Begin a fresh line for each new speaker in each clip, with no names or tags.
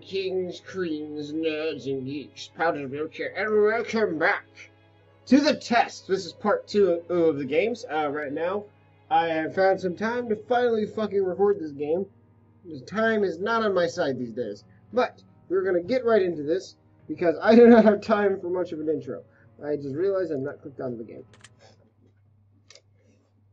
kings, queens, nerds, and geeks, powdered wheelchair, and welcome back to the test. This is part two of the games. Uh, right now, I have found some time to finally fucking record this game. This time is not on my side these days, but we're gonna get right into this because I do not have time for much of an intro. I just realized I'm not clicked onto the game.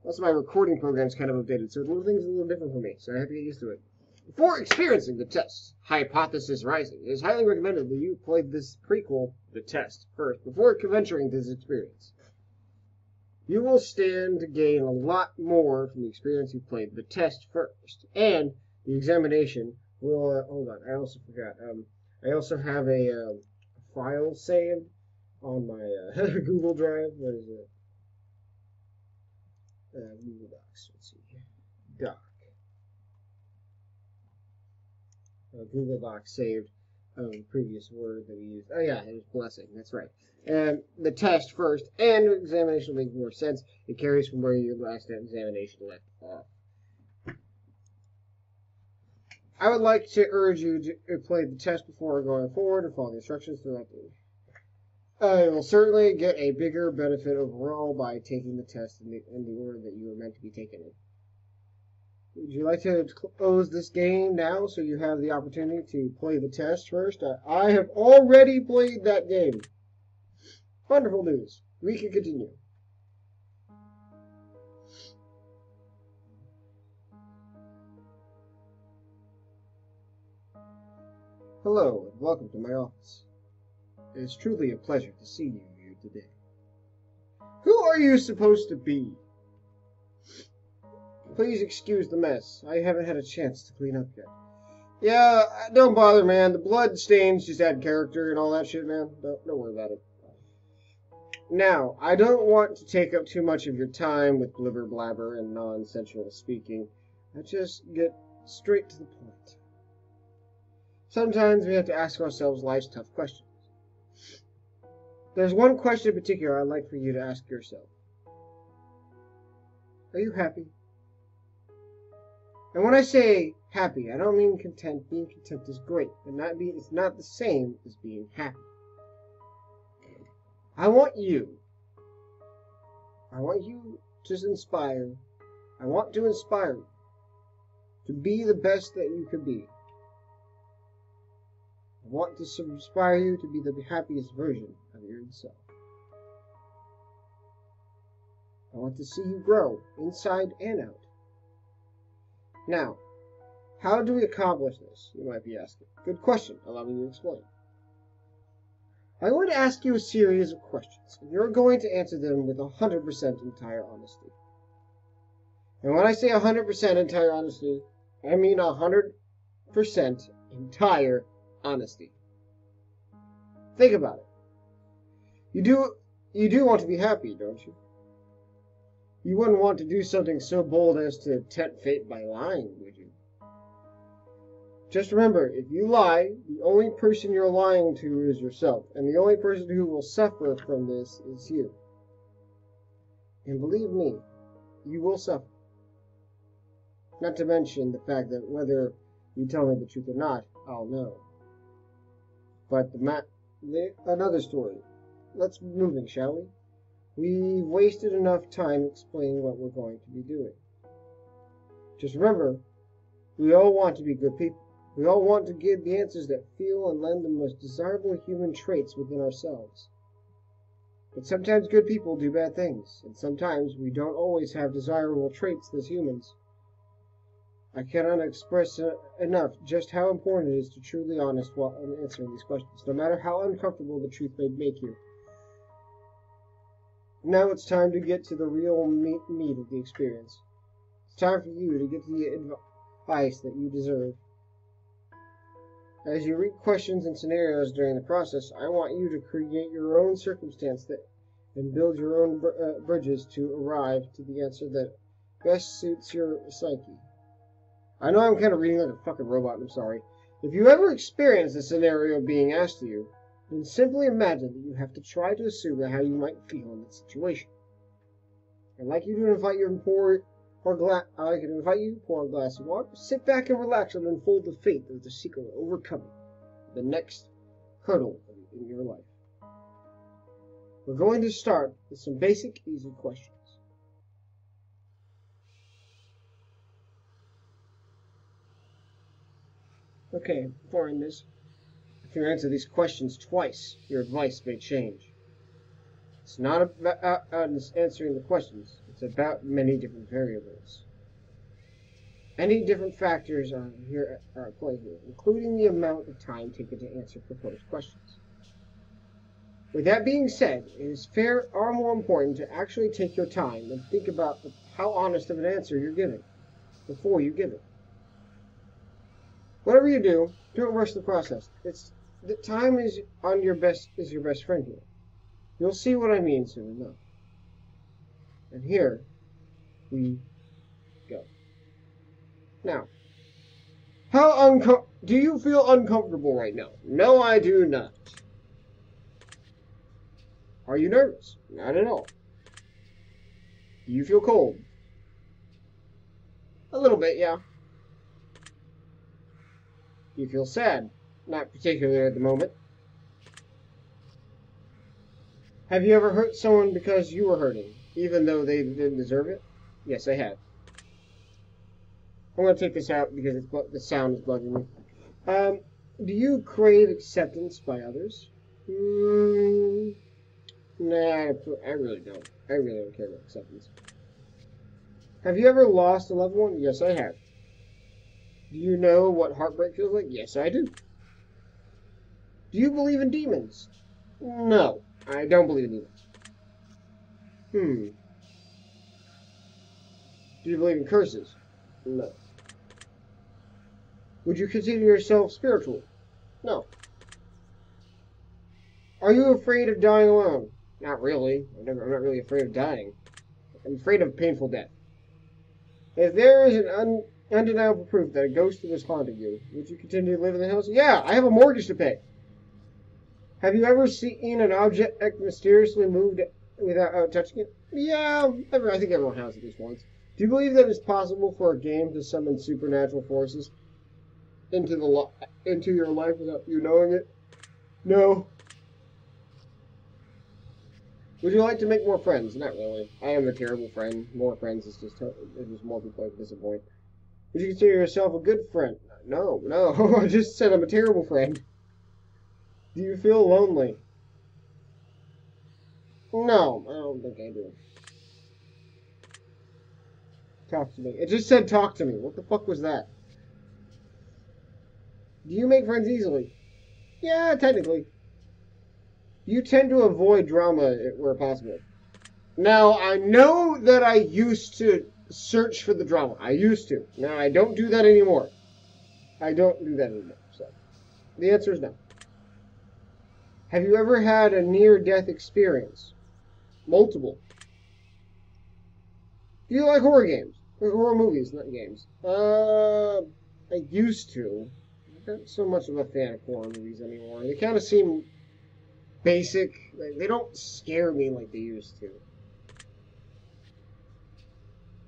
Also, my recording program's kind of updated, so the little things are a little different for me, so I have to get used to it. Before experiencing the test, Hypothesis Rising, it is highly recommended that you play this prequel, The Test, first, before venturing this experience. You will stand to gain a lot more from the experience you played The Test first, and the examination will, uh, hold on, I also forgot, um, I also have a uh, file saved on my uh, Google Drive, what is it? Uh, Google Docs, let's see, Doc. Uh, Google Docs saved um, previous word that we used. Oh yeah, it was blessing. That's right. And the test first and examination will make more sense. It carries from where your last examination left off. I would like to urge you to play the test before going forward and follow the instructions throughout the. Uh, you will certainly get a bigger benefit overall by taking the test in the, in the order that you were meant to be taken in. Would you like to close this game now so you have the opportunity to play the test first? Uh, I have already played that game. Wonderful news. We can continue. Hello and welcome to my office. It is truly a pleasure to see you here today. Who are you supposed to be? Please excuse the mess. I haven't had a chance to clean up yet. Yeah, don't bother, man. The blood stains just add character and all that shit, man. Don't, don't worry about it. Now, I don't want to take up too much of your time with blibber blabber and non-sensual speaking. I just get straight to the point. Sometimes we have to ask ourselves life's tough questions. There's one question in particular I'd like for you to ask yourself. Are you happy? And when I say happy, I don't mean content. Being content is great, but not being it's not the same as being happy. I want you. I want you to inspire. I want to inspire you to be the best that you could be. I want to inspire you to be the happiest version of yourself. I want to see you grow inside and out. Now, how do we accomplish this? You might be asking. Good question. Allow me to explain. I'm going to ask you a series of questions, and you're going to answer them with 100% entire honesty. And when I say 100% entire honesty, I mean 100% entire honesty. Think about it. You do you do want to be happy, don't you? You wouldn't want to do something so bold as to tempt fate by lying, would you? Just remember, if you lie, the only person you're lying to is yourself, and the only person who will suffer from this is you. And believe me, you will suffer. Not to mention the fact that whether you tell me the truth or not, I'll know. But the ma- the, another story. Let's moving, shall we? We've wasted enough time explaining what we're going to be doing. Just remember, we all want to be good people. We all want to give the answers that feel and lend the most desirable human traits within ourselves. But sometimes good people do bad things, and sometimes we don't always have desirable traits as humans. I cannot express enough just how important it is to truly honest while answering these questions, no matter how uncomfortable the truth may make you. Now it's time to get to the real meat, of the experience. It's time for you to get the advice that you deserve. As you read questions and scenarios during the process, I want you to create your own circumstance that, and build your own br- uh, bridges to arrive to the answer that best suits your psyche. I know I'm kind of reading like a fucking robot, I'm sorry. If you ever experience a scenario being asked to you, then simply imagine that you have to try to assume how you might feel in that situation. I'd like you to invite your pour, pour gla- I'd like to invite you to pour a glass of water, sit back and relax and unfold the fate of the secret of overcoming the next hurdle in your life. We're going to start with some basic, easy questions. Okay, before You answer these questions twice, your advice may change. It's not about uh, uh, answering the questions, it's about many different variables. Any different factors are here are at play here, including the amount of time taken to answer proposed questions. With that being said, it is fair or more important to actually take your time and think about how honest of an answer you're giving before you give it. Whatever you do, don't rush the process. It's the time is on your best is your best friend here. You'll see what I mean soon enough. And here we go. Now, how uncom do you feel uncomfortable right now? No, I do not. Are you nervous? Not at all. Do you feel cold? A little bit, yeah. Do you feel sad? Not particularly at the moment. Have you ever hurt someone because you were hurting, even though they didn't deserve it? Yes, I have. I'm going to take this out because the sound is bugging me. Um, do you crave acceptance by others? Mm, nah, I really don't. I really don't care about acceptance. Have you ever lost a loved one? Yes, I have. Do you know what heartbreak feels like? Yes, I do. Do you believe in demons? No, I don't believe in demons. Hmm. Do you believe in curses? No. Would you consider yourself spiritual? No. Are you afraid of dying alone? Not really. I'm, never, I'm not really afraid of dying. I'm afraid of painful death. If there is an un, undeniable proof that a ghost was haunting you, would you continue to live in the house? Yeah, I have a mortgage to pay. Have you ever seen an object mysteriously moved without uh, touching it? Yeah, I think everyone has at least once. Do you believe that it's possible for a game to summon supernatural forces into the into your life without you knowing it? No. Would you like to make more friends? Not really. I am a terrible friend. More friends is just it's just more people disappoint. Would you consider yourself a good friend? No, no. I just said I'm a terrible friend. Do you feel lonely? No, I don't think I do. Talk to me. It just said talk to me. What the fuck was that? Do you make friends easily? Yeah, technically. You tend to avoid drama where possible. Now, I know that I used to search for the drama. I used to. Now, I don't do that anymore. I don't do that anymore. So, the answer is no. Have you ever had a near death experience? Multiple. Do you like horror games? Or horror movies, not games. Uh, I used to. I'm not so much of a fan of horror movies anymore. They kind of seem basic. They don't scare me like they used to.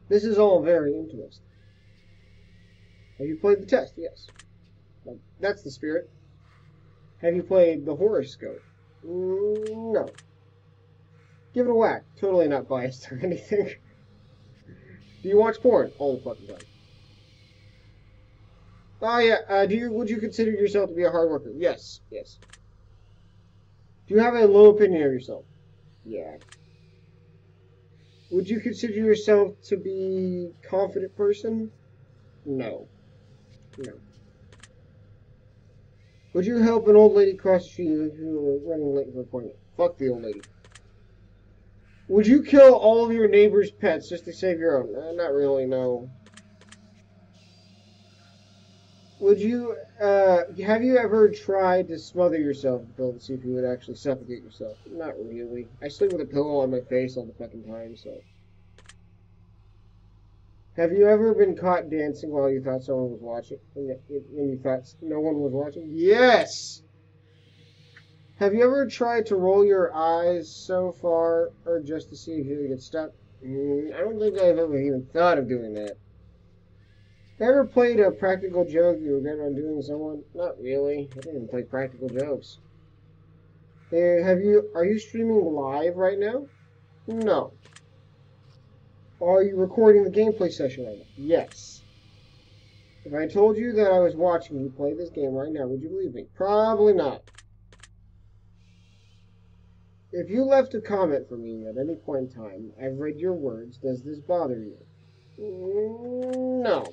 This is all very interesting. Have you played the test? Yes. That's the spirit. Have you played the horoscope? Mm, no. Give it a whack. Totally not biased or anything. do you watch porn? All the fucking time. Oh yeah. Uh, do you? Would you consider yourself to be a hard worker? Yes. Yes. Do you have a low opinion of yourself? Yeah. Would you consider yourself to be confident person? No. No. Would you help an old lady cross the street if you were running late for an appointment? Fuck the old lady. Would you kill all of your neighbor's pets just to save your own? Uh, not really, no. Would you, uh, have you ever tried to smother yourself with a pillow to see if you would actually suffocate yourself? Not really. I sleep with a pillow on my face all the fucking time, so. Have you ever been caught dancing while you thought someone was watching? And you thought no one was watching? Yes! Have you ever tried to roll your eyes so far, or just to see if you get stuck? Mm, I don't think I've ever even thought of doing that. Ever played a practical joke you regret on doing someone? Not really. I didn't play practical jokes. Hey, have you? Are you streaming live right now? No. Are you recording the gameplay session right now? Yes. If I told you that I was watching you play this game right now, would you believe me? Probably not. If you left a comment for me at any point in time, I've read your words. Does this bother you? Mm, No.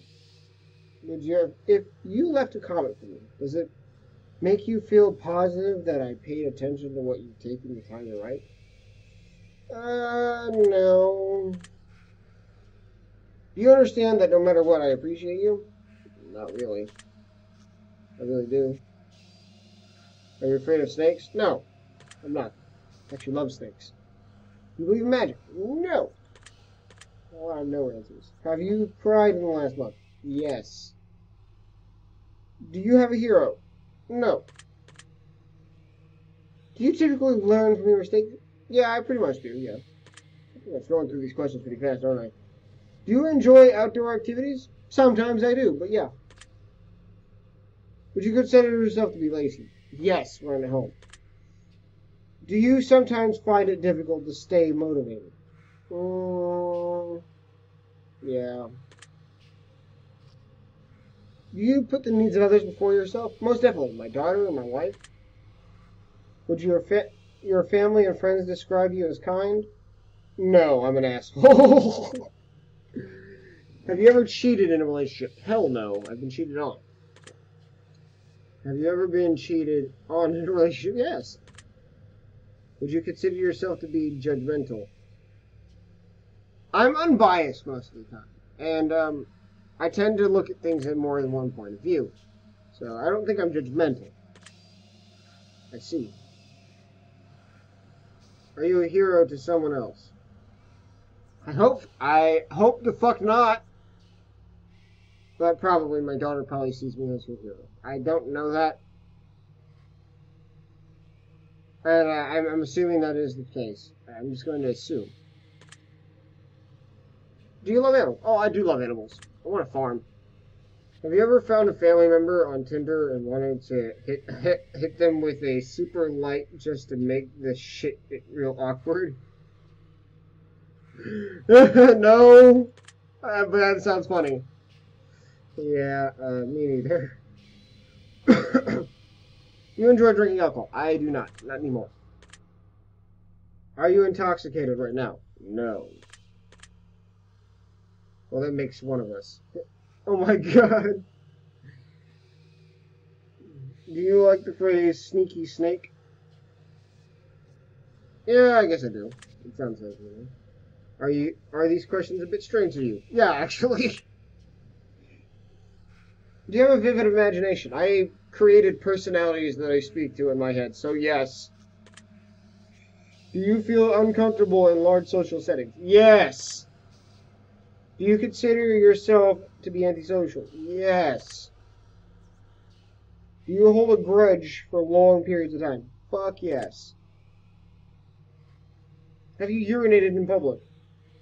Would you? have, If you left a comment for me, does it make you feel positive that I paid attention to what you've taken the time to write? Uh, no. Do you understand that no matter what, I appreciate you? Not really. I really do. Are you afraid of snakes? No, I'm not. I actually love snakes. Do You believe in magic? No. Well, I have no answers. Have you cried in the last month? Yes. Do you have a hero? No. Do you typically learn from your mistakes? Yeah, I pretty much do, yeah. I'm throwing through these questions pretty fast, aren't I? Do you enjoy outdoor activities? Sometimes I do, but yeah. Would you consider yourself to be lazy? Yes, when at home. Do you sometimes find it difficult to stay motivated? Mm, yeah. Do you put the needs of others before yourself? Most definitely. My daughter and my wife. Would your fa- your family and friends describe you as kind? No, I'm an asshole. Have you ever cheated in a relationship? Hell no. I've been cheated on. Have you ever been cheated on in a relationship? Yes. Would you consider yourself to be judgmental? I'm unbiased most of the time. And um, I tend to look at things in more than one point of view. So I don't think I'm judgmental. I see. Are you a hero to someone else? I hope I hope the fuck not. But probably my daughter probably sees me as her hero. I don't know that. And uh, I'm, I'm assuming that is the case. I'm just going to assume. Do you love animals? Oh, I do love animals. I want a farm. Have you ever found a family member on Tinder and wanted to hit hit, hit them with a Super Like just to make the shit real awkward? no, uh, but that sounds funny. Yeah, uh, me neither. you enjoy drinking alcohol? I do not. Not anymore. Are you intoxicated right now? No. Well, that makes one of us. Oh my god. Do you like the phrase sneaky snake? Yeah, I guess I do. It sounds like me. Are you are these questions a bit strange to you? Yeah, actually. Do you have a vivid imagination? I created personalities that I speak to in my head, so yes. Do you feel uncomfortable in large social settings? Yes. Do you consider yourself to be antisocial? Yes. Do you hold a grudge for long periods of time? Fuck yes. Have you urinated in public?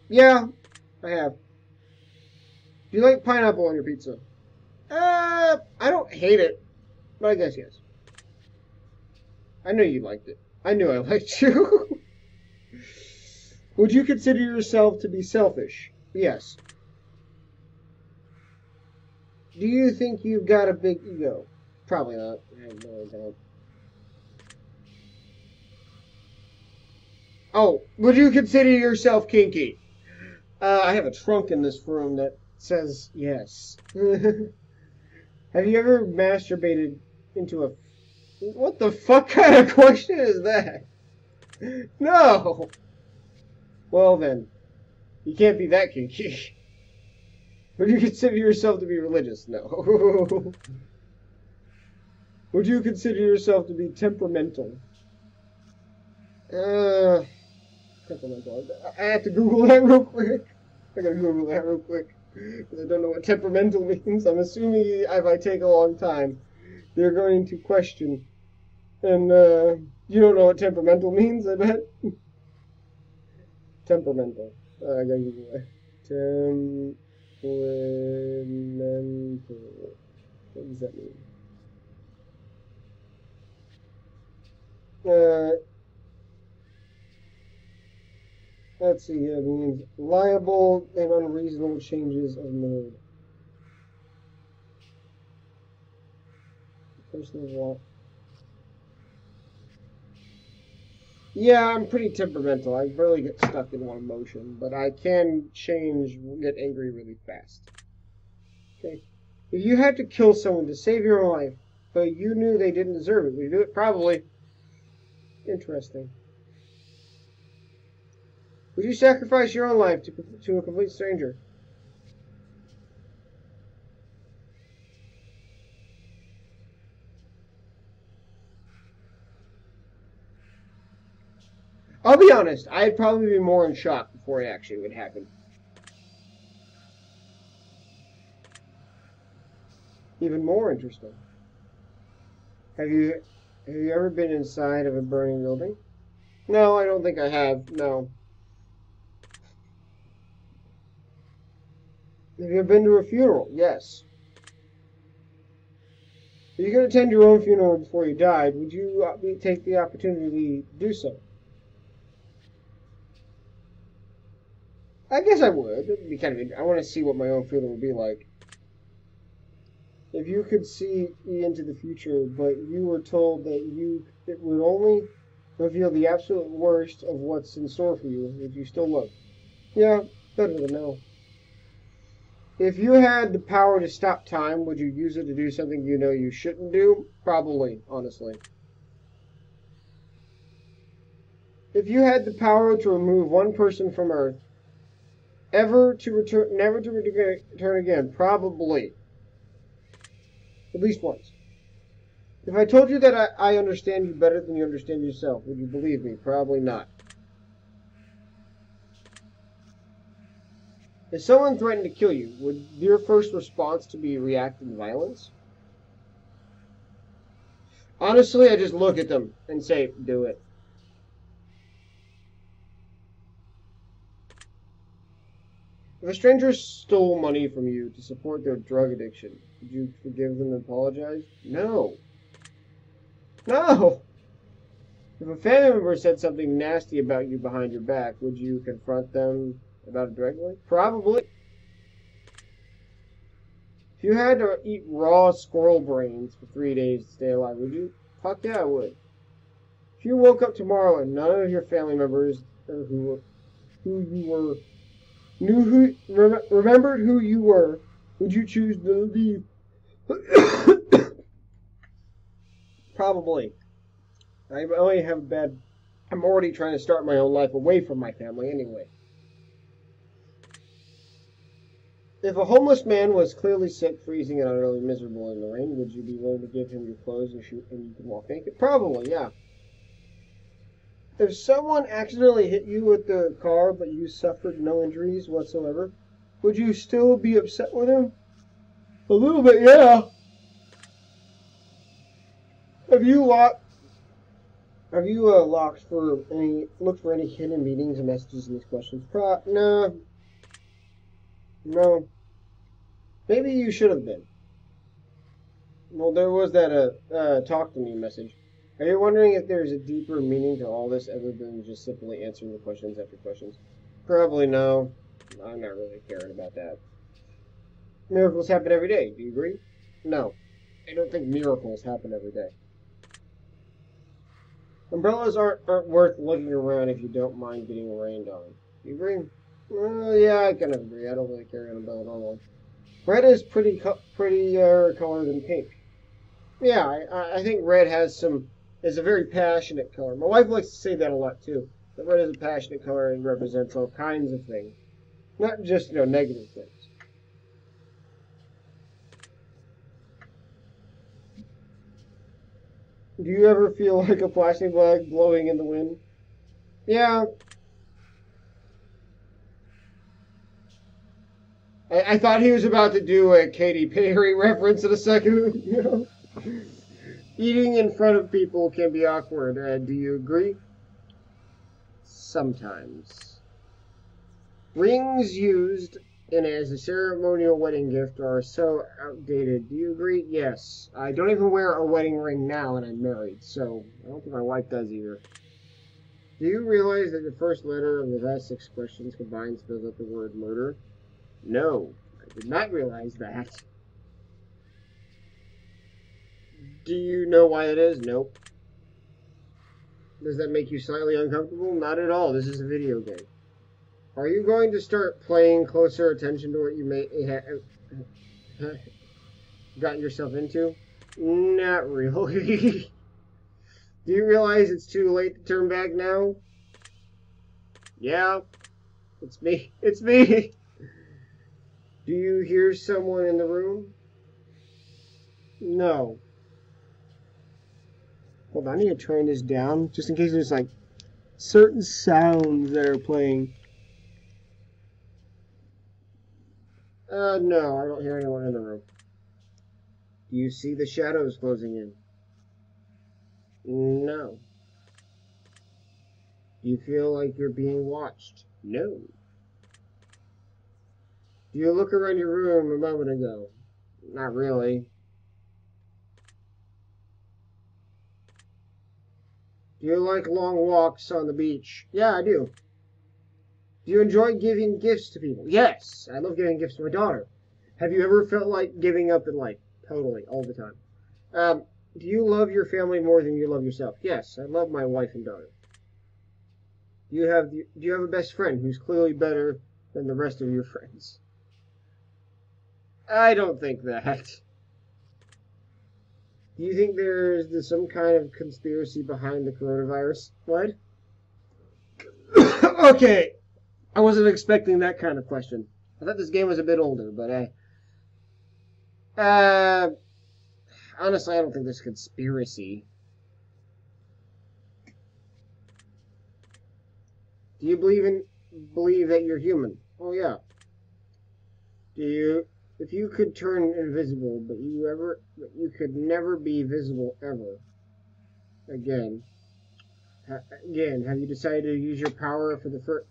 Yeah, I have. Do you like pineapple on your pizza? Uh, I don't hate it, but I guess yes. I knew you liked it. I knew I liked you. Would you consider yourself to be selfish? Yes. Do you think you've got a big ego? Probably not. I don't. Oh, would you consider yourself kinky? Uh, I have a trunk in this room that says yes. have you ever masturbated into a... What the fuck kind of question is that? No! Well then, you can't be that kinky. Would you consider yourself to be religious? No. Would you consider yourself to be temperamental? Uh, temperamental. I have to Google that real quick. I gotta Google that real quick. I don't know what temperamental means. I'm assuming if I take a long time, they're going to question. And, uh, you don't know what temperamental means, I bet? temperamental. Uh, I gotta Google that. Experimental. What does that mean? Uh, let's see. It means liable and unreasonable changes of mood. Person of what? Yeah, I'm pretty temperamental. I really get stuck in one emotion, but I can change, get angry really fast. Okay. If you had to kill someone to save your own life, but you knew they didn't deserve it, would you do it? Probably. Interesting. Would you sacrifice your own life to, to a complete stranger? I'll be honest, I'd probably be more in shock before it actually would happen. Even more interesting. Have you have you ever been inside of a burning building? No, I don't think I have. No. Have you been to a funeral? Yes. If you could attend your own funeral before you died, would you uh, take the opportunity to do so? I guess I would. It'd be kind of. I want to see what my own funeral would be like. If you could see into the future, but you were told that you it would only reveal the absolute worst of what's in store for you, would you still look? Yeah, better than no. If you had the power to stop time, would you use it to do something you know you shouldn't do? Probably, honestly. If you had the power to remove one person from Earth, ever to return, never to return again? Probably. At least once. If I told you that I, I understand you better than you understand yourself, would you believe me? Probably not. If someone threatened to kill you, would your first response to be react in violence? Honestly, I just look at them and say, do it. If a stranger stole money from you to support their drug addiction, would you forgive them and apologize? No. No! If a family member said something nasty about you behind your back, would you confront them about it directly? Probably. If you had to eat raw squirrel brains for three days to stay alive, would you? Fuck yeah, I would. If you woke up tomorrow and none of your family members who who you were knew who rem- remembered who you were, would you choose to leave? Probably. I only have a bad. I'm already trying to start my own life away from my family anyway. If a homeless man was clearly sick, freezing, and utterly miserable in the rain, would you be willing to give him your clothes and shoot and you can walk naked? Probably, yeah. If someone accidentally hit you with the car but you suffered no injuries whatsoever, would you still be upset with him? A little bit, yeah. Have you locked? Have you uh, locked for any? Looked for any hidden meanings and messages in these questions? Pro, no. No. Maybe you should have been. Well, there was that uh, uh talk to me message. Are you wondering if there's a deeper meaning to all this other than just simply answering the questions after questions? Probably no. I'm not really caring about that. Miracles happen every day. Do you agree? No. I don't think miracles happen every day. Umbrellas aren't, aren't worth looking around if you don't mind getting rained on. Do you agree? Yeah, I kind of agree. I don't really carry about normally. Red is pretty co prettier uh, color than pink. Yeah, I, I think red has some is a very passionate color. My wife likes to say that a lot too. That red is a passionate color and represents all kinds of things, not just you know negative things. Do you ever feel like a flashing flag blowing in the wind? Yeah. I, I thought he was about to do a Katy Perry reference in a second. Eating in front of people can be awkward. Uh, do you agree? Sometimes. Rings used in as a ceremonial wedding gift are so outdated. Do you agree? Yes. I don't even wear a wedding ring now and I'm married, so I don't think my wife does either. Do you realize that the first letter of the last six questions combined spells out the word murder? No, I did not realize that. Do you know why it is? Nope. Does that make you slightly uncomfortable? Not at all. This is a video game. Are you going to start paying closer attention to what you may have gotten yourself into? Not really. Do you realize it's too late to turn back now? Yeah, it's me. It's me. Do you hear someone in the room? No. Hold on, I need to turn this down just in case there's like certain sounds that are playing. Uh, no, I don't hear anyone in the room. Do you see the shadows closing in? No. Do you feel like you're being watched? No. Do you look around your room a moment ago? Not really. Do you like long walks on the beach? Yeah, I do. Do you enjoy giving gifts to people? Yes, I love giving gifts to my daughter. Have you ever felt like giving up in life? Totally, all the time. Um, do you love your family more than you love yourself? Yes, I love my wife and daughter. Do you have do you have a best friend who's clearly better than the rest of your friends? I don't think that. Do you think there's some kind of conspiracy behind the coronavirus? What? okay. I wasn't expecting that kind of question. I thought this game was a bit older, but I. uh honestly, I don't think there's conspiracy. Do you believe in believe that you're human? Oh yeah. Do you if you could turn invisible, but you ever, but you could never be visible ever again. Ha, again, have you decided to use your power for the first?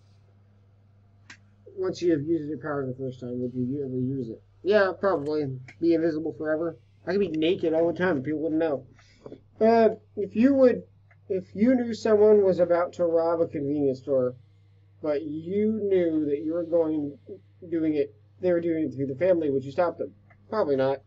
Once you have used your power the first time, would you ever use it? Yeah, probably. Be invisible forever. I could be naked all the time. And people wouldn't know. Uh, if you would, if you knew someone was about to rob a convenience store, but you knew that you were going doing it they were doing it to the family, would you stop them? Probably not.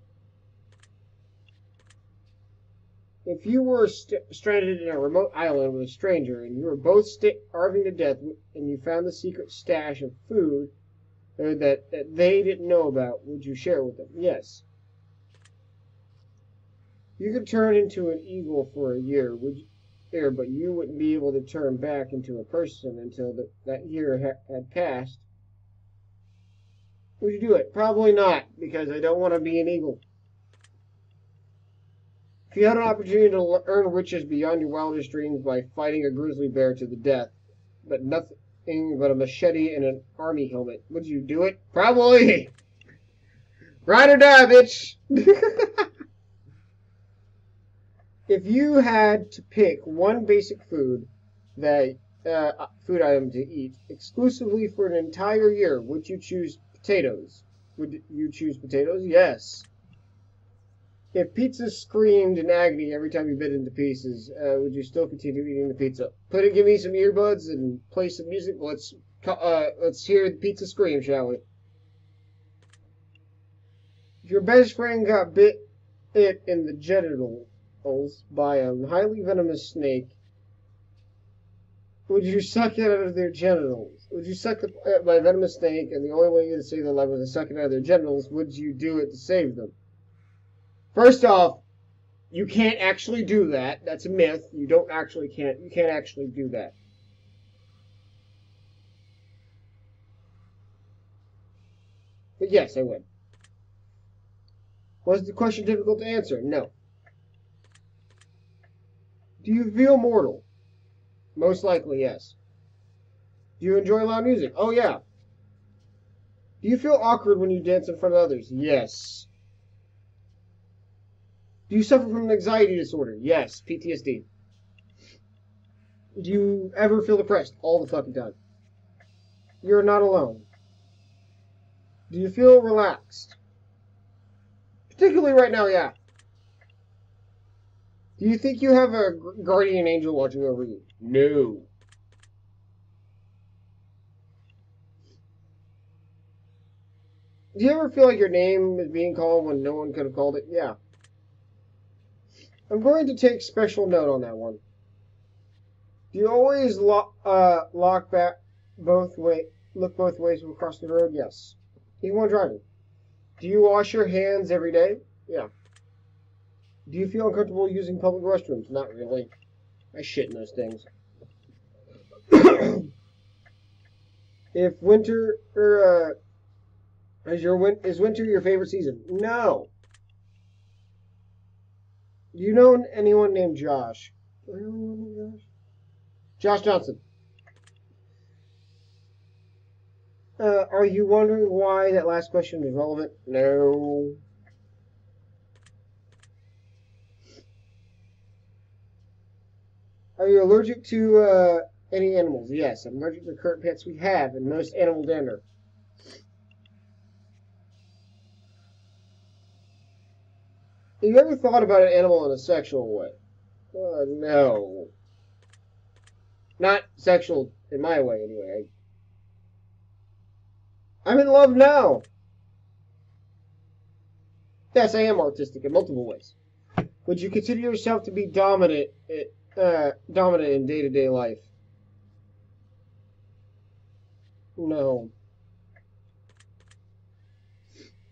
If you were st stranded in a remote island with a stranger and you were both starving to death and you found the secret stash of food that, that they didn't know about, would you share with them? Yes. You could turn into an eagle for a year, would you? But you wouldn't be able to turn back into a person until the, that year ha had passed. Would you do it? Probably not, because I don't want to be an eagle. If you had an opportunity to earn riches beyond your wildest dreams by fighting a grizzly bear to the death, but nothing but a machete and an army helmet, would you do it? Probably! Ride or die, bitch! if you had to pick one basic food that uh, food item to eat exclusively for an entire year, would you choose Potatoes. Would you choose potatoes? Yes. If pizza screamed in agony every time you bit into pieces, uh, would you still continue eating the pizza? Put it, give me some earbuds and play some music. Let's uh, let's hear the pizza scream, shall we? If your best friend got bit it in the genitals by a highly venomous snake, would you suck it out of their genitals? Would you suck the, uh, by venomous snake, and the only way you to save their life was to suck it out of their genitals? Would you do it to save them? First off, you can't actually do that. That's a myth. You don't actually can't. You can't actually do that. But yes, I would. Was the question difficult to answer? No. Do you feel mortal? Most likely, yes. Do you enjoy loud music? Oh, yeah. Do you feel awkward when you dance in front of others? Yes. Do you suffer from an anxiety disorder? Yes. PTSD. Do you ever feel depressed? All the fucking time. You're not alone. Do you feel relaxed? Particularly right now, yeah. Do you think you have a guardian angel watching over you? No. Do you ever feel like your name is being called when no one could have called it? Yeah. I'm going to take special note on that one. Do you always lock, uh, lock back both way, look both ways when across the road? Yes. Even when driving. Do you wash your hands every day? Yeah. Do you feel uncomfortable using public restrooms? Not really. I shit in those things. if winter or uh, is your win- is winter your favorite season? No. Do you know anyone named Josh? Josh? Josh Johnson. Uh, are you wondering why that last question is relevant? No. Are you allergic to uh, any animals? Yes, I'm allergic to the current pets we have and most animal dander. Have you ever thought about an animal in a sexual way? Uh, no. Not sexual in my way, anyway. I'm in love now. Yes, I am artistic in multiple ways. Would you consider yourself to be dominant, uh, dominant in day-to-day life? No.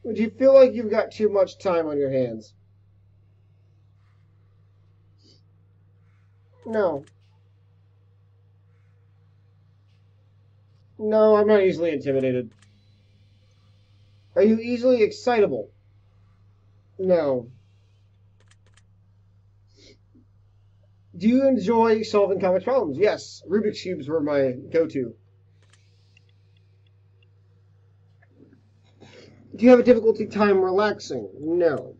Would you feel like you've got too much time on your hands? No. No, I'm not easily intimidated. Are you easily excitable? No. Do you enjoy solving complex problems? Yes. Rubik's Cubes were my go-to. Do you have a difficulty time relaxing? No.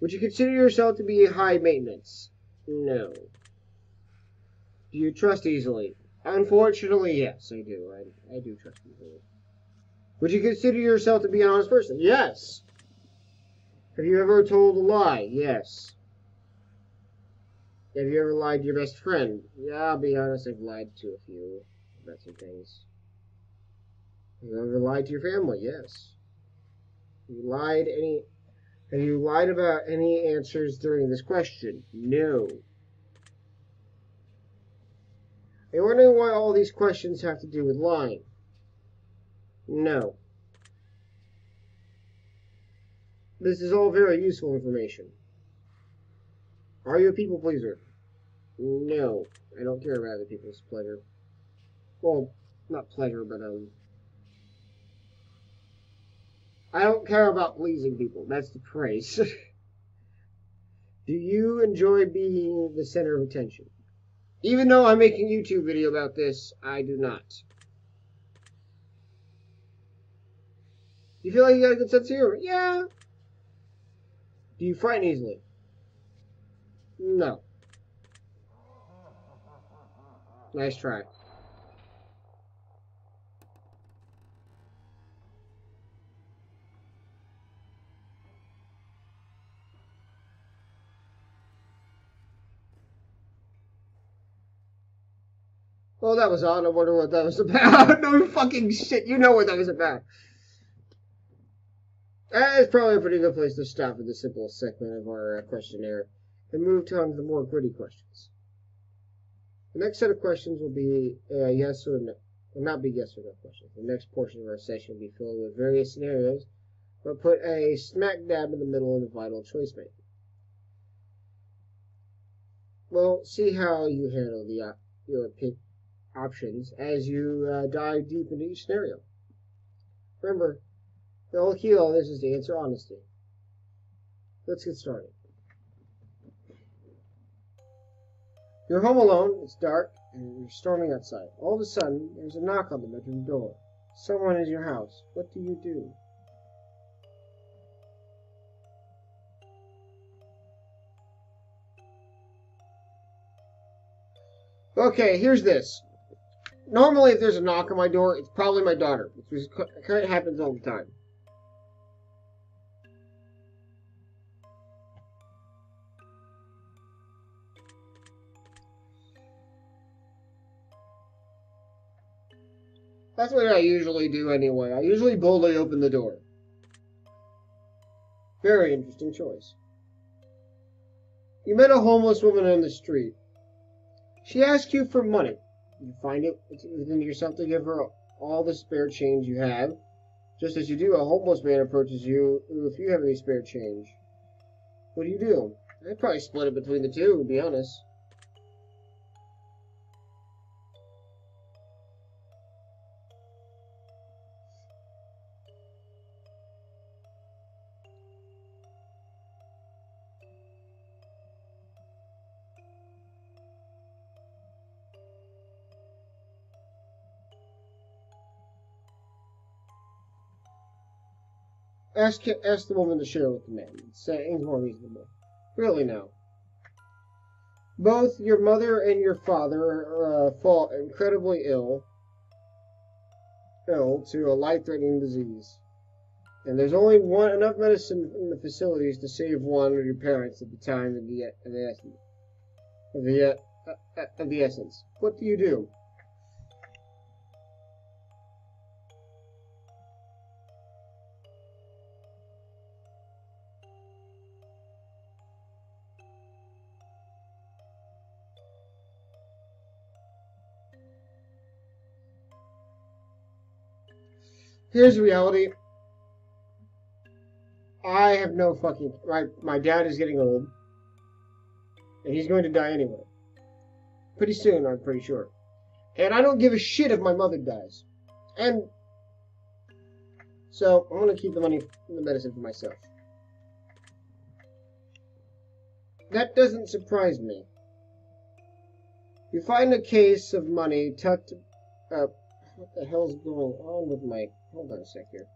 Would you consider yourself to be high maintenance? No. Do you trust easily? Unfortunately, yes, I do. I, I do trust easily. Would you consider yourself to be an honest person? Yes. Have you ever told a lie? Yes. Have you ever lied to your best friend? Yeah, I'll be honest, I've lied to a few about some things. Have you ever lied to your family? Yes. Have you lied any have you lied about any answers during this question? No. Are you wondering why all these questions have to do with lying? No. This is all very useful information. Are you a people pleaser? No. I don't care about other people's pleasure. Well, not pleasure, but, um... I don't care about pleasing people. That's the praise. Do you enjoy being the center of attention? Even though I'm making a YouTube video about this, I do not. You feel like you got a good sense of humor? Yeah. Do you frighten easily? No. Nice try. That was odd. I wonder what that was about. no fucking shit. You know what that was about. That is probably a pretty good place to stop at the simplest segment of our uh, questionnaire and move on to the more gritty questions. The next set of questions will be uh, yes or no. Will not be yes or no questions. The next portion of our session will be filled with various scenarios, but put a smack dab in the middle of the vital choice making. We'll see how you handle the uh, your pick options as you uh, dive deep into each scenario. Remember, the whole key all this is to answer honestly. Let's get started. You're home alone, it's dark, and you're storming outside. All of a sudden, there's a knock on the bedroom door. Someone is your house. What do you do? Okay, here's this. Normally if there's a knock on my door, it's probably my daughter, which of happens all the time. That's what I usually do anyway. I usually boldly open the door. Very interesting choice. You met a homeless woman on the street. She asked you for money. You find it within yourself to give her all the spare change you have. Just as you do, a homeless man approaches you if you have any spare change. What do you do? I'd probably split it between the two, to be honest. Ask, ask the woman to share with the man. Saying more reasonable. Really now. Both your mother and your father uh, fall incredibly ill, ill to a life-threatening disease, and there's only one enough medicine in the facilities to save one of your parents at the time of the of the essence. Of the, uh, uh, of the essence. What do you do? Here's the reality. I have no fucking my my dad is getting old. And he's going to die anyway. Pretty soon, I'm pretty sure. And I don't give a shit if my mother dies. And so I'm gonna keep the money the medicine for myself. That doesn't surprise me. You find a case of money tucked up. What the hell's going on with my Hold on a sec here.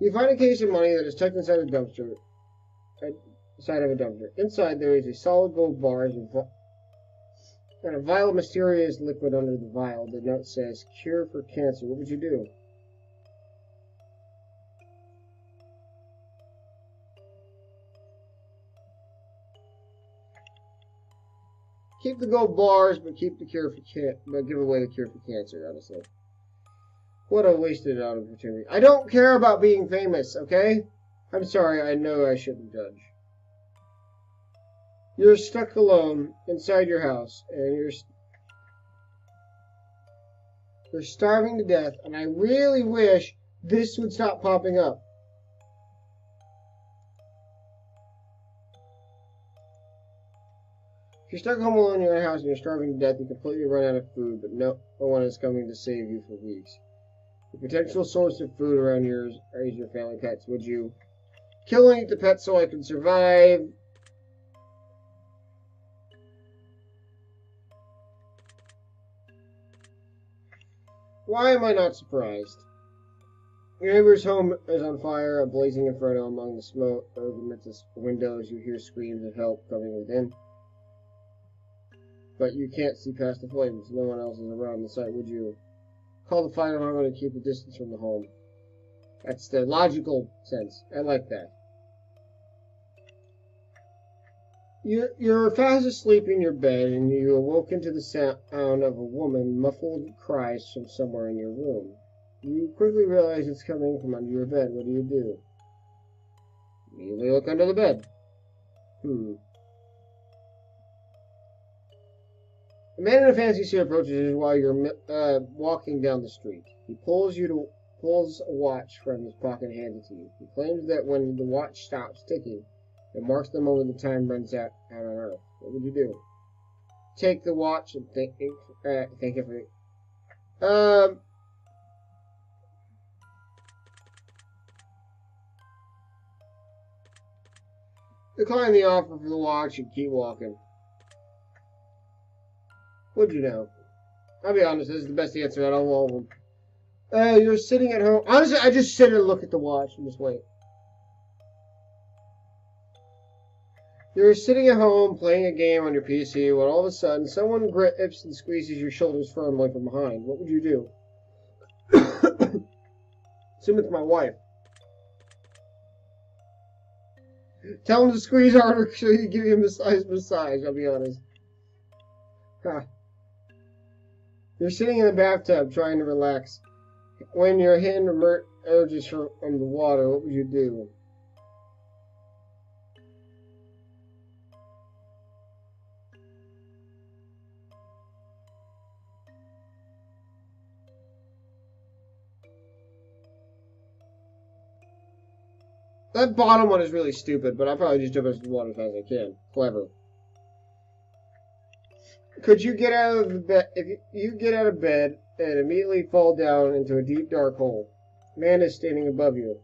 You find a case of money that is tucked inside a dumpster. Uh, inside of a dumpster. Inside there is a solid gold bar and a vial of mysterious liquid under the vial. The note says, cure for cancer. What would you do? Keep the gold bars, but keep the cure for can but give away the cure for cancer. Honestly, what a wasted opportunity. I don't care about being famous. Okay, I'm sorry. I know I shouldn't judge. You're stuck alone inside your house, and you're you're starving to death, and I really wish this would stop popping up. You're stuck home alone in your house and you're starving to death, you completely run out of food, but no, one is coming to save you for weeks. The potential source of food around yours is your family pets. Would you kill and eat the pets so I can survive? Why am I not surprised? Your neighbor's home is on fire, a blazing inferno among the smoke of the windows. You hear screams of help coming within. But you can't see past the flames. No one else is around the site. Would you call the fire department to keep a distance from the home? That's the logical sense. I like that. You're, you're fast asleep in your bed and you awoken to the sound of a woman muffled cries from somewhere in your room. You quickly realize it's coming from under your bed. What do you do? Immediately look under the bed. Hmm. A man in a fancy suit approaches you while you're uh, walking down the street. He pulls you to pulls a watch from his pocket and hands it to you. He claims that when the watch stops ticking, it marks the moment the time runs out, out on Earth. What would you do? Take the watch and think, uh, think for it. Um. Decline the offer for the watch and keep walking. Would you know? I'll be honest, this is the best answer out of all of them. Uh, you're sitting at home. Honestly, I just sit and look at the watch and just wait. You're sitting at home playing a game on your PC when all of a sudden someone grips and squeezes your shoulders firmly from behind. What would you do? Assume it's my wife. Tell him to squeeze harder so he give you a massage. Massage. I'll be honest. Huh. You're sitting in the bathtub trying to relax. When your hand emerges from the water, what would you do? That bottom one is really stupid, but I'll probably just jump into the water as fast as I can. Clever. Could you get out of the bed? If you, get out of bed and immediately fall down into a deep dark hole, man is standing above you,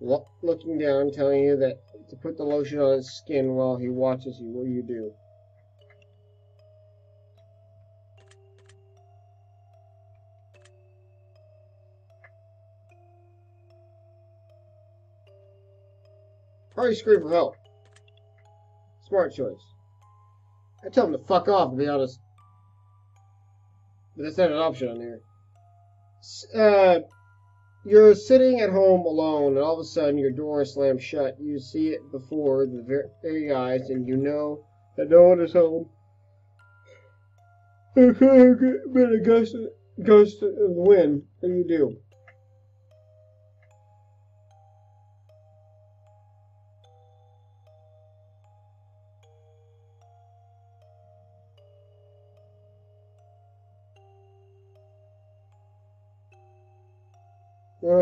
lo looking down, telling you that to put the lotion on his skin while he watches you. What do you do? Probably scream for help. Smart choice. I tell him to fuck off, to be honest. But that's not an option on here. Uh, you're sitting at home alone, and all of a sudden your door slams shut. You see it before the very eyes, and you know that no one is home. Been a gust, gust of wind. Do you do?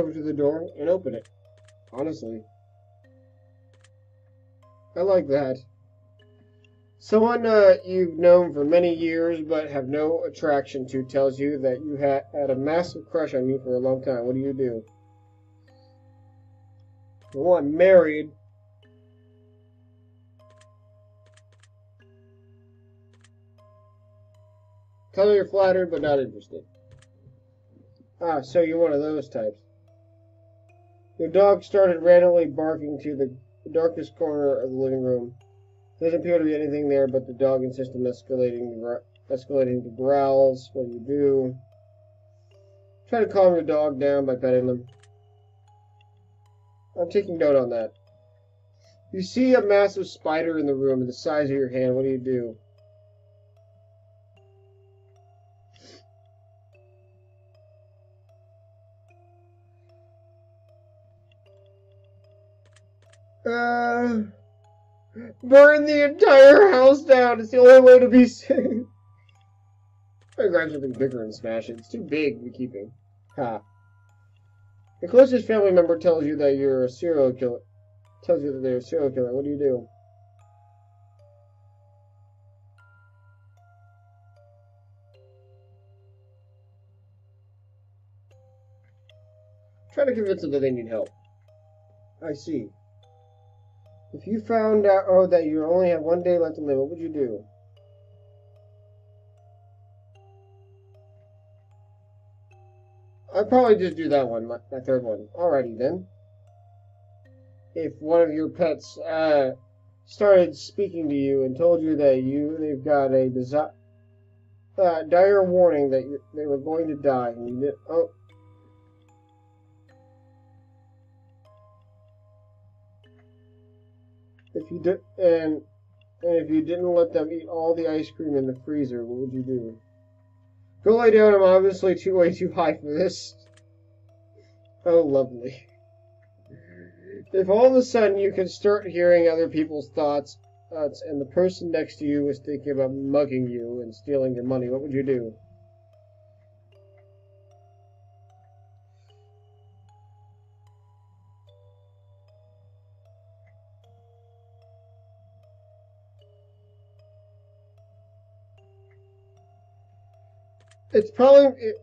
Over to the door and open it. Honestly. I like that. Someone uh, you've known for many years but have no attraction to tells you that you had, had a massive crush on you for a long time. What do you do? Well, I'm married. Tell her you're flattered but not interested. Ah, so you're one of those types. The dog started randomly barking to the darkest corner of the living room. There doesn't appear to be anything there, but the dog insists on escalating, escalating to growls. What do you do? Try to calm your dog down by petting them. I'm taking note on that. You see a massive spider in the room the size of your hand. What do you do? Uh, burn the entire house down. It's the only way to be safe. I grab something bigger and smash it. It's too big to be keeping. Ha. The closest family member tells you that you're a serial killer. Tells you that they're a serial killer. What do you do? Try to convince them that they need help. I see. If you found out oh, that you only have one day left to live, what would you do? I'd probably just do that one, my, my third one. Alrighty then. If one of your pets uh, started speaking to you and told you that you they've got a desi- uh, dire warning that they were going to die, and you did, oh, you did, and and if you didn't let them eat all the ice cream in the freezer, what would you do? Go lay down. I'm obviously too way too high for this. Oh, lovely. If all of a sudden you can start hearing other people's thoughts, thoughts, and the person next to you was thinking about mugging you and stealing your money, what would you do? It's probably it,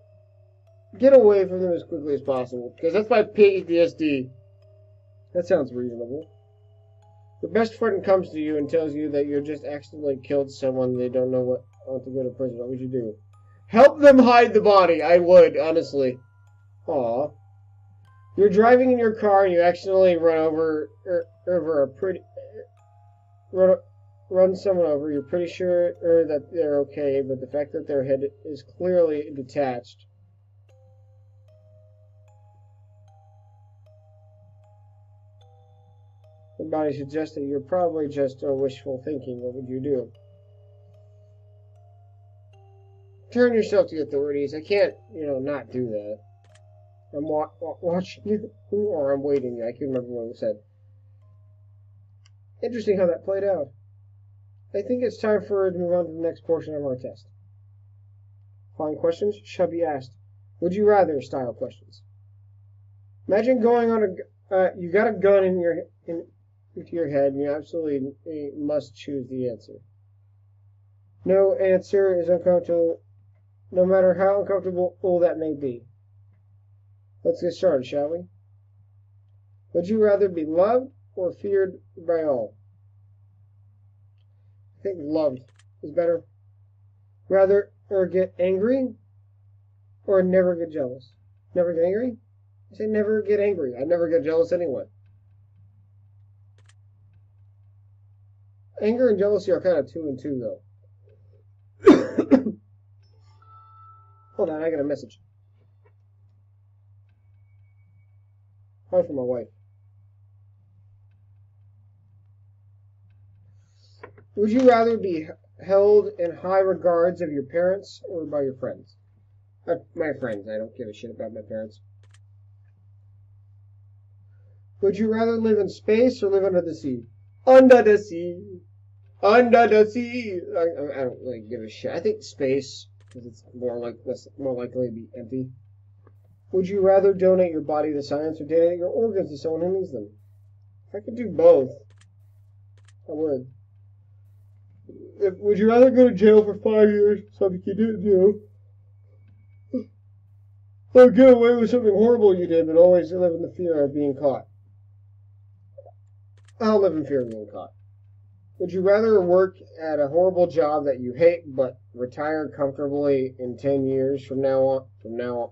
get away from them as quickly as possible because that's my PTSD. That sounds reasonable. The best friend comes to you and tells you that you just accidentally killed someone. They don't know what want to go to prison. What would you do? Help them hide the body. I would honestly. Aw. You're driving in your car and you accidentally run over er, over a pretty run run someone over, you're pretty sure er, that they're okay, but the fact that their head is clearly detached the body suggests that you're probably just uh, wishful thinking. What would you do? Turn yourself to the authorities. I can't, you know, not do that. I'm wa- wa- watching you, or I'm waiting. I can't remember what it said. Interesting how that played out. I think it's time for us to move on to the next portion of our test. Following questions shall be asked. Would you rather style questions? Imagine going on a, uh, you got a gun in your in into your head, and you absolutely must choose the answer. No answer is uncomfortable, no matter how uncomfortable all that may be. Let's get started, shall we? Would you rather be loved or feared by all? I think loved is better. Rather or get angry or never get jealous? Never get angry? I say never get angry. I never get jealous anyway. Anger and jealousy are kind of two and two, though. Hold on, I got a message. Hi from my wife. Would you rather be held in high regards of your parents or by your friends? Uh, my friends. I don't give a shit about my parents. Would you rather live in space or live under the sea? Under the sea. Under the sea. I, I don't really give a shit. I think space because it's more like less more likely to be empty. Would you rather donate your body to science or donate your organs to someone who needs them? If I could do both, I would. If, would you rather go to jail for five years, something you didn't do, or get away with something horrible you did, but always live in the fear of being caught? I'll live in fear of being caught. Would you rather work at a horrible job that you hate but retire comfortably in 10 years from now on? From now on?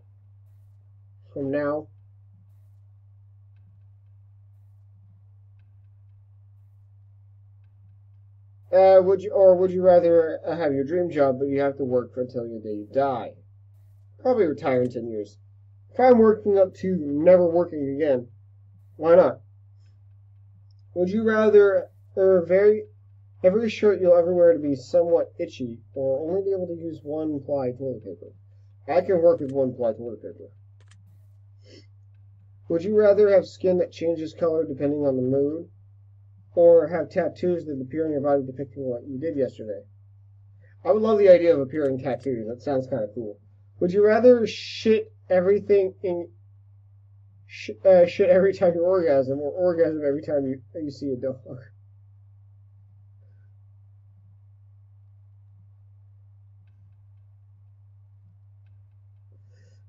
From now? Uh, would you, or would you rather have your dream job, but you have to work for until the day you die? Probably retire in 10 years. If I'm working up to never working again, why not? Would you rather a very Every shirt you'll ever wear to be somewhat itchy, or only be able to use one ply toilet paper. I can work with one ply toilet paper. Would you rather have skin that changes color depending on the mood, or have tattoos that appear on your body depicting what you did yesterday? I would love the idea of appearing tattoos. That sounds kind of cool. Would you rather shit everything in sh- uh, shit every time you orgasm, or orgasm every time you you see a dog?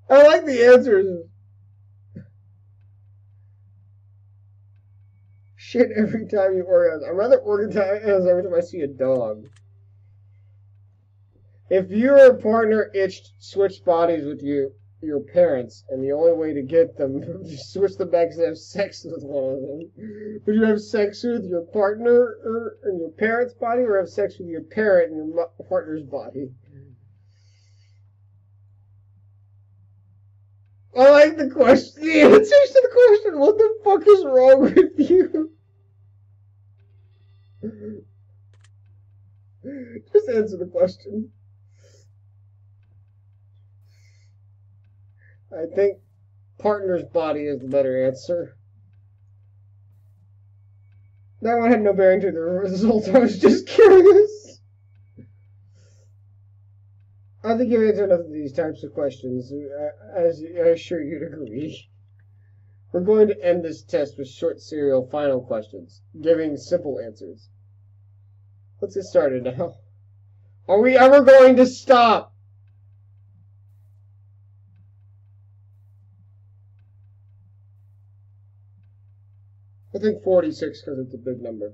I like the answers. Shit every time you organize. I'd rather orgasm every time I see a dog. If your partner itched switched bodies with you, your parents, and the only way to get them to switch them back is to have sex with one of them, would you have sex with your partner er, or in your parents' body, or have sex with your parent in your partner's body? I like the question. The answers to the question. What the fuck is wrong with you? Just answer the question. I think partner's body is the better answer. That one had no bearing to the result. I was just curious. I think you've answered enough of these types of questions, as I'm sure you'd agree. We're going to end this test with short serial final questions, giving simple answers. Let's get started now. Are we ever going to stop? I think 46 because it's a big number.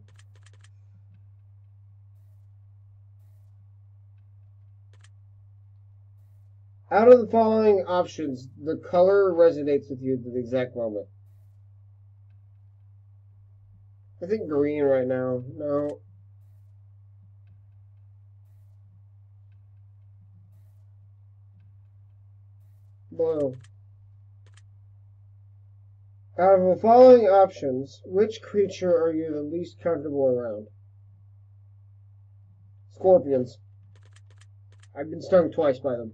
Out of the following options, the color resonates with you at the exact moment. I think green right now. No. Blue. Out of the following options, which creature are you the least comfortable around? Scorpions. I've been stung twice by them.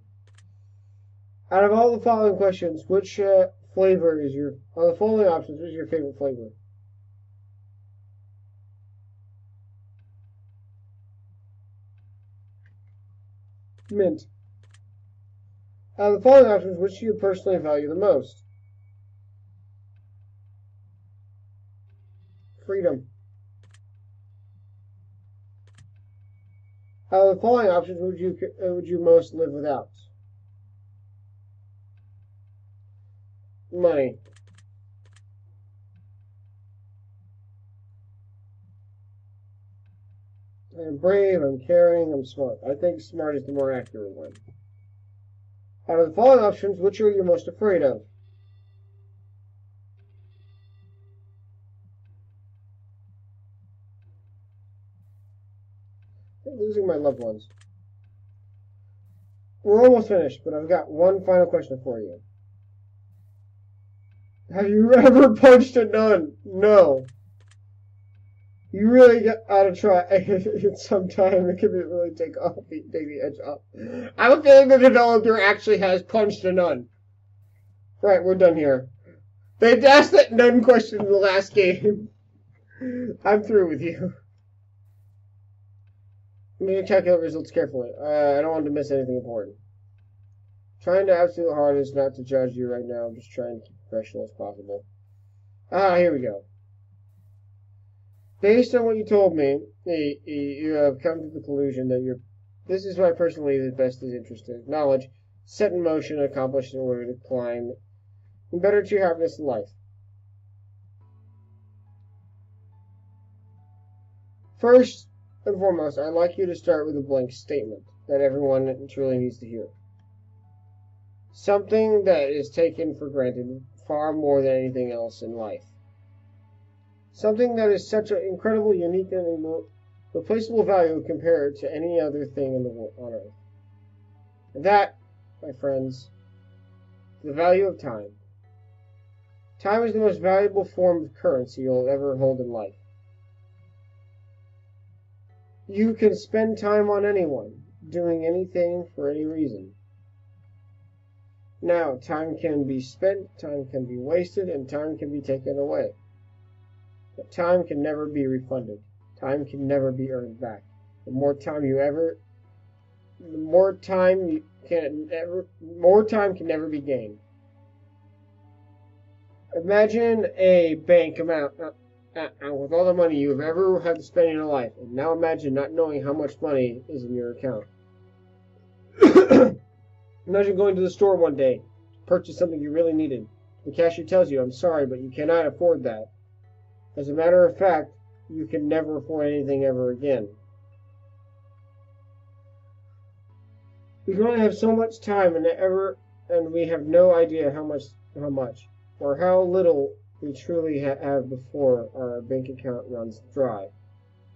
Out of all the following questions, which uh, flavor is your, of the following options, which is your favorite flavor? Mint. Out of the following options, which do you personally value the most? Freedom. Out of the following options, would you uh, would you most live without? Money. I'm brave, I'm caring, I'm smart. I think smart is the more accurate one. Out of the following options, which are you most afraid of? losing my loved ones. We're almost finished, but I've got one final question for you. Have you ever punched a nun? No. You really ought to try it sometime. It could really take off, take the edge off. I have a feeling the developer actually has punched a nun. Right, we're done here. They asked that nun question in the last game. I'm through with you. I'm going to calculate results carefully. Uh, I don't want to miss anything important. Trying to absolute hardest not to judge you right now. I'm just trying to professional as possible. Ah, here we go. Based on what you told me, you have come to the conclusion that you're. This is why personally the best is interested. Knowledge set in motion accomplished in order to climb and better to happiness in life. First, and foremost, I'd like you to start with a blank statement that everyone truly needs to hear. Something that is taken for granted far more than anything else in life. Something that is such an incredible, unique, and irreplaceable value compared to any other thing in the world on earth. And that, my friends, the value of time. Time is the most valuable form of currency you'll ever hold in life. You can spend time on anyone, doing anything for any reason. Now, time can be spent, time can be wasted, and time can be taken away. But time can never be refunded. Time can never be earned back. The more time you ever, the more time you can ever, more time can never be gained. Imagine a bank amount, uh, uh, with all the money you've ever had to spend in your life. And now imagine not knowing how much money is in your account. imagine going to the store one day to purchase something you really needed. The cashier tells you, I'm sorry, but you cannot afford that. As a matter of fact, you can never afford anything ever again. We can only have so much time and ever and we have no idea how much how much or how little we truly ha have before our bank account runs dry.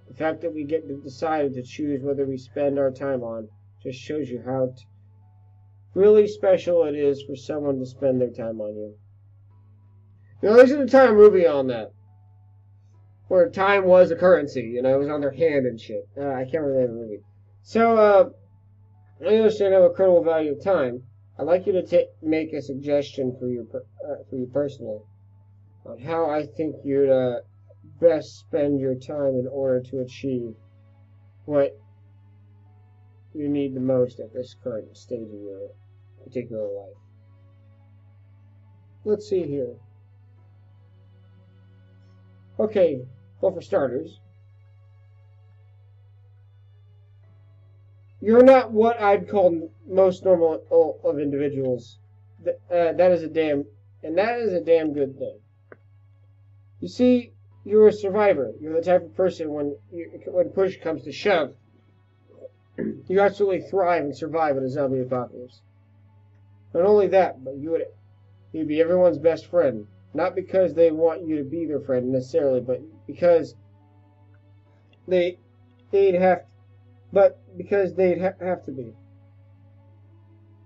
The fact that we get to decide to choose whether we spend our time on just shows you how really special it is for someone to spend their time on you. You know, there's an entire movie on that. Where time was a currency, you know, it was on their hand and shit. Uh, I can't remember the movie. So, uh, I understand have a critical value of time. I'd like you to make a suggestion for your uh, for you personally on how I think you'd uh, best spend your time in order to achieve what you need the most at this current stage of your particular life. Let's see here. Okay, well, for starters, you're not what I'd call most normal of individuals. Uh, that is a damn, and that is a damn good thing. You see, you're a survivor. You're the type of person when you, when push comes to shove, you absolutely thrive and survive in a zombie apocalypse. Not only that, but you would you'd be everyone's best friend. Not because they want you to be their friend necessarily, but because they they'd have, but because they'd ha have to be.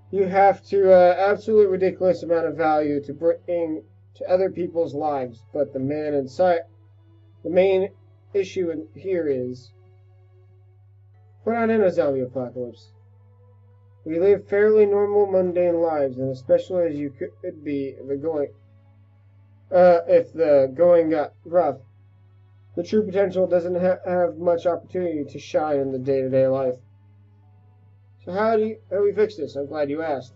you have to uh, absolute ridiculous amount of value to bring to other people's lives. But the man inside, the main issue here is we're not in a zombie apocalypse. We live fairly normal, mundane lives, and especially as you could be if the going, uh, if the going got rough, the true potential doesn't ha have much opportunity to shine in the day-to-day -day life. So how do, you, how do we fix this? I'm glad you asked.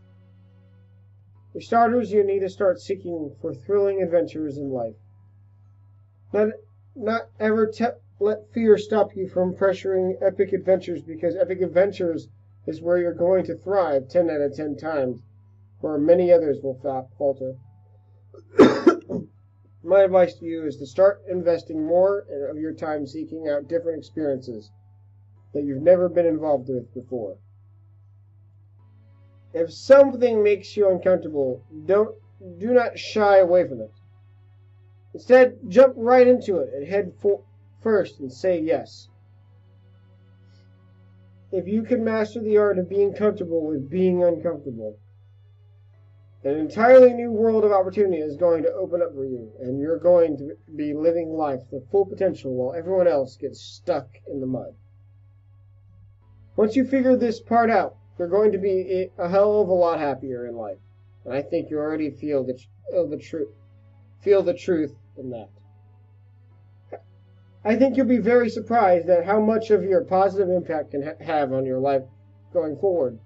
For starters, you need to start seeking for thrilling adventures in life. Not, not ever let fear stop you from pressuring epic adventures because epic adventures is where you're going to thrive 10 out of 10 times, where many others will falter. My advice to you is to start investing more of your time seeking out different experiences that you've never been involved with before. If something makes you uncomfortable, don't do not shy away from it. Instead, jump right into it and head for, first and say yes. If you can master the art of being comfortable with being uncomfortable, an entirely new world of opportunity is going to open up for you, and you're going to be living life to full potential while everyone else gets stuck in the mud. Once you figure this part out, you're going to be a hell of a lot happier in life, and I think you already feel the feel the truth feel the truth in that. I think you'll be very surprised at how much of your positive impact can ha have on your life going forward.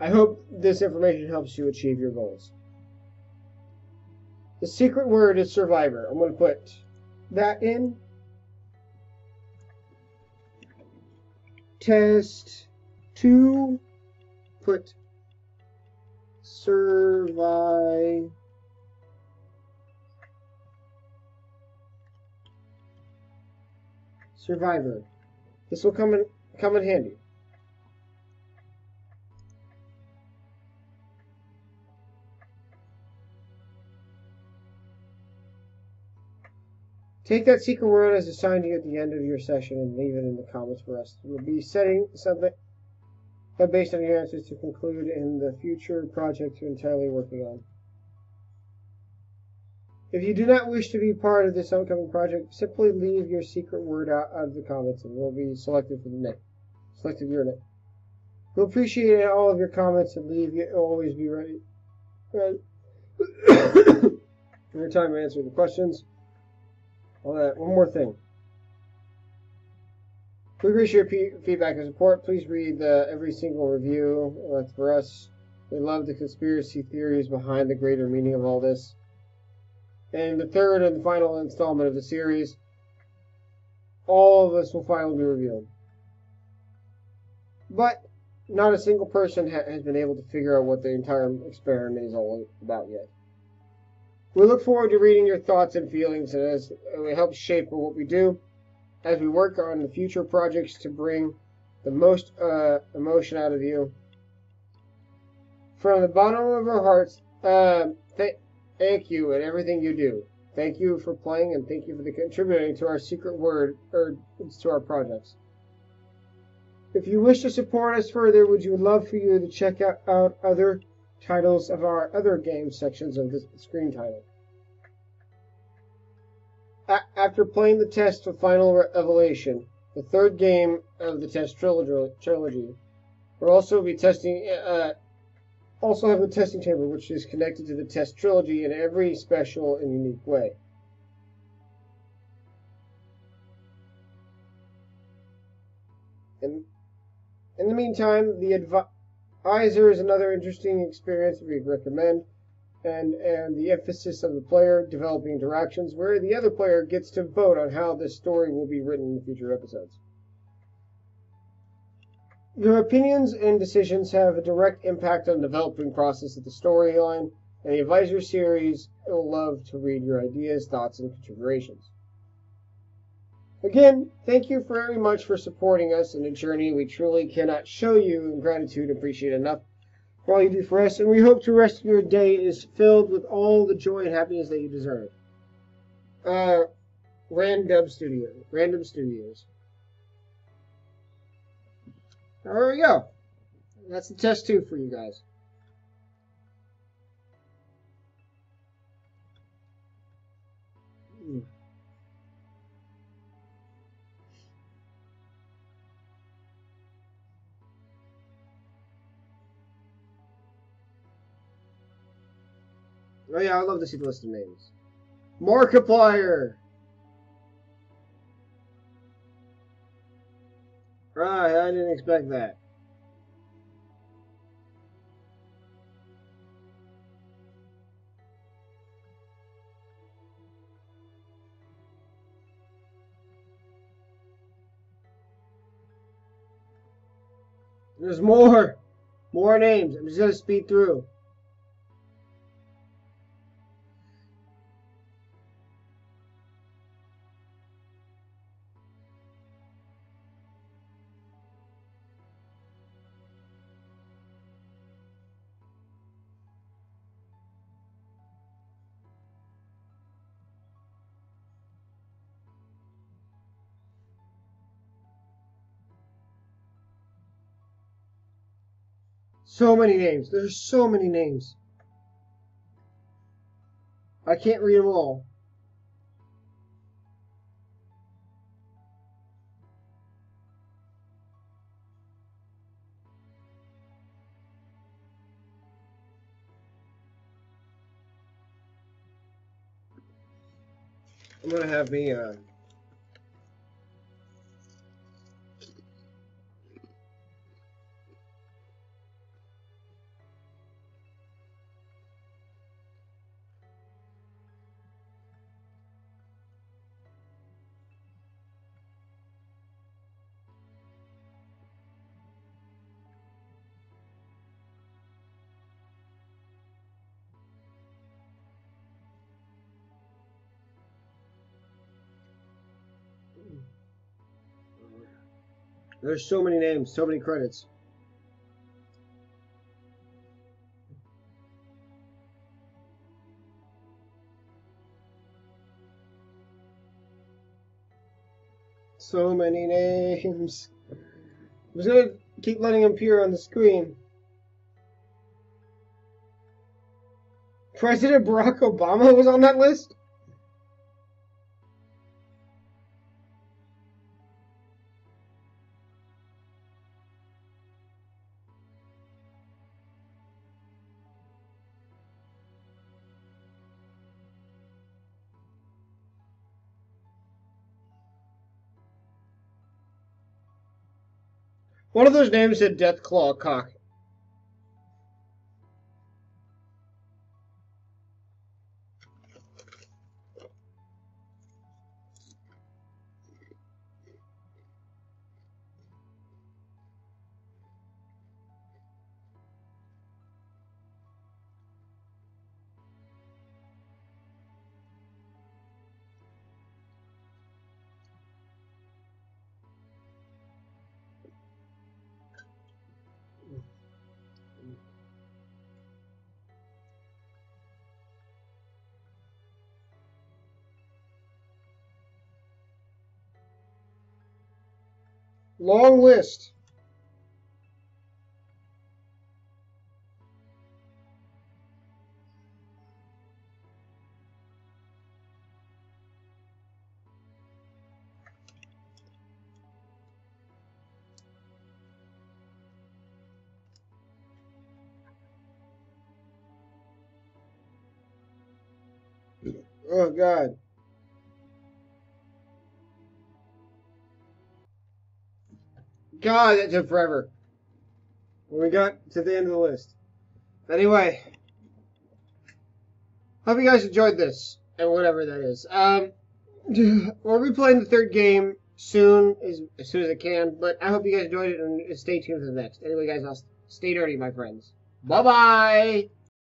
I hope this information helps you achieve your goals. The secret word is survivor. I'm going to put that in. Test 2. Put survive. Survivor. This will come in come in handy. Take that secret word as assigned to you at the end of your session and leave it in the comments for us. We'll be setting something based on your answers to conclude in the future project you're entirely working on. If you do not wish to be part of this upcoming project, simply leave your secret word out, of the comments and we'll be selected for the next. Selected your name. We'll appreciate all of your comments and leave you always be ready. ready. your time to answer the questions. All that. One more thing. We appreciate your feedback and support. Please read every single review. That's for us. We love the conspiracy theories behind the greater meaning of all this. And the third and final installment of the series, all of this will finally be revealed. But not a single person ha has been able to figure out what the entire experiment is all about yet. We look forward to reading your thoughts and feelings as it helps shape what we do as we work on the future projects to bring the most uh, emotion out of you. From the bottom of our hearts, uh, thank you and everything you do. Thank you for playing and thank you for contributing to our secret word or to our projects. If you wish to support us further, would you love for you to check out, other titles of our other game sections of the screen title. A after playing the test of Final Revelation, the third game of the test trilogy, we'll also be testing, uh, also have the testing chamber, which is connected to the test trilogy in every special and unique way. In, in the meantime, the advisor is another interesting experience we'd recommend, and, and the emphasis of the player developing interactions where the other player gets to vote on how this story will be written in future episodes. Your opinions and decisions have a direct impact on the developing process of the storyline, and the Advisor series will love to read your ideas, thoughts, and considerations. Again, thank you very much for supporting us in a journey we truly cannot show you in gratitude and appreciate enough for all you do for us, and we hope the rest of your day is filled with all the joy and happiness that you deserve. Uh, Random Studio, Random Studios. There we go. That's the test too for you guys. Mm. Oh yeah, I love to see the list of names. Markiplier! Right, I didn't expect that. There's more! More names. I'm just gonna speed through. So many names. There's so many names. I can't read them all. I'm gonna have me uh There's so many names, so many credits. So many names. I was gonna keep letting them appear on the screen. President Barack Obama was on that list? One of those names said Deathclaw Cock. Long list. Oh, God. God, that took forever. When we got to the end of the list. Anyway, hope you guys enjoyed this, and whatever that is. Um, we'll be playing the third game soon, as, as soon as I can, but I hope you guys enjoyed it, and stay tuned for the next. Anyway, guys, I'll stay dirty, my friends. Bye-bye!